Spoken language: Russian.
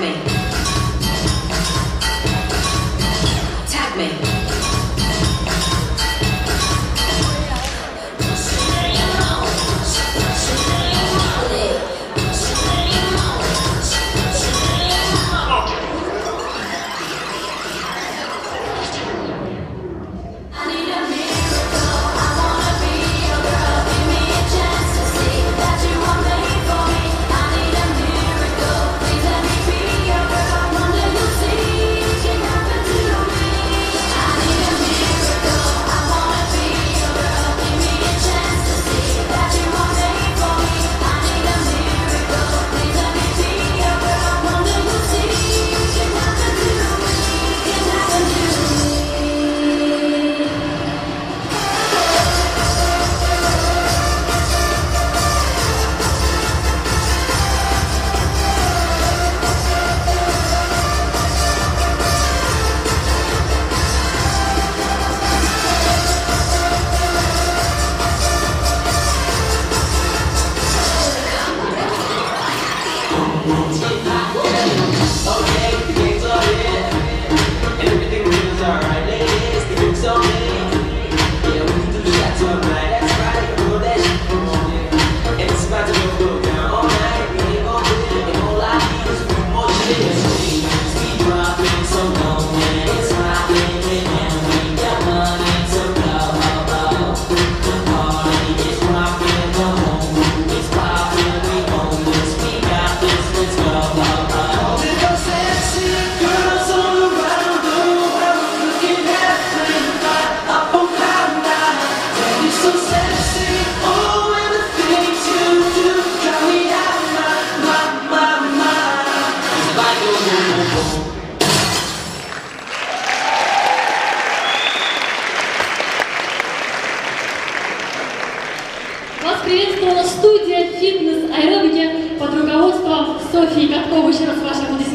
me. Вас приветствовала студия фитнес-аэробики под руководством Софьи Катковой. Еще раз. Замечательно.